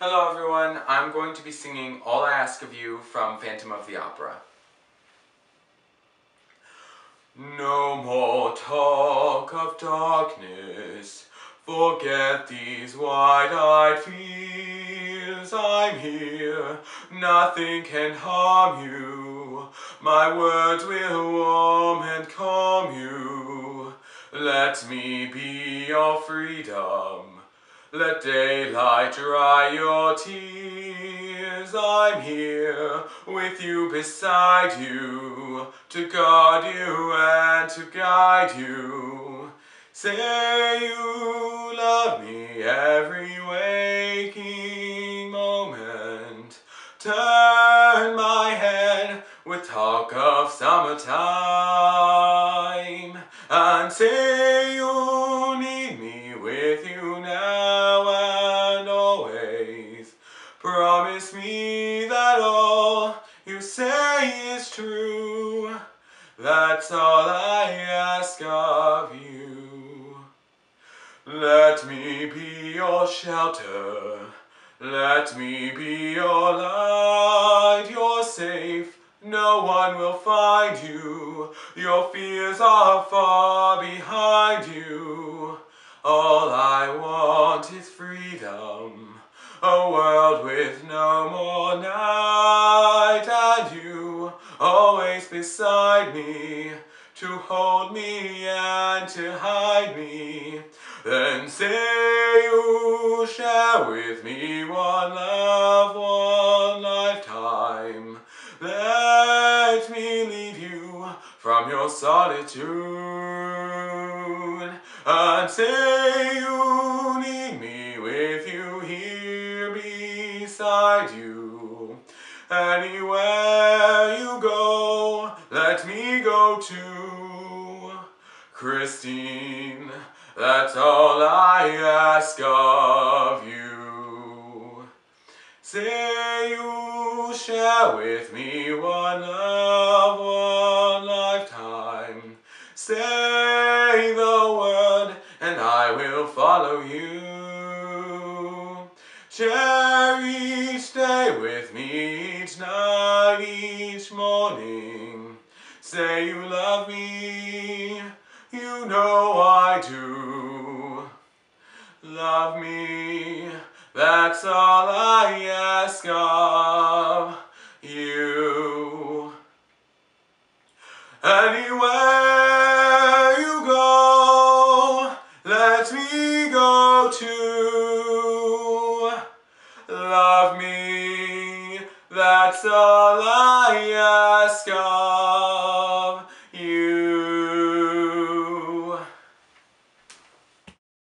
Hello everyone, I'm going to be singing All I Ask of You from Phantom of the Opera. No more talk of darkness, forget these wide-eyed fears. I'm here, nothing can harm you, my words will warm and calm you. Let me be your freedom. Let daylight dry your tears. I'm here with you beside you to guard you and to guide you. Say you love me every waking moment. Turn my head with talk of summertime and say you Promise me that all you say is true. That's all I ask of you. Let me be your shelter. Let me be your light. You're safe. No one will find you. Your fears are A world with no more night. And you always beside me. To hold me and to hide me. Then say you share with me one love, one lifetime. Let me lead you from your solitude and beside you. Anywhere you go, let me go too. Christine, that's all I ask of you. Say you share with me one love, one lifetime. Say the Share each day with me, each night, each morning. Say you love me, you know I do. Love me, that's all I ask of love me. That's all I ask of.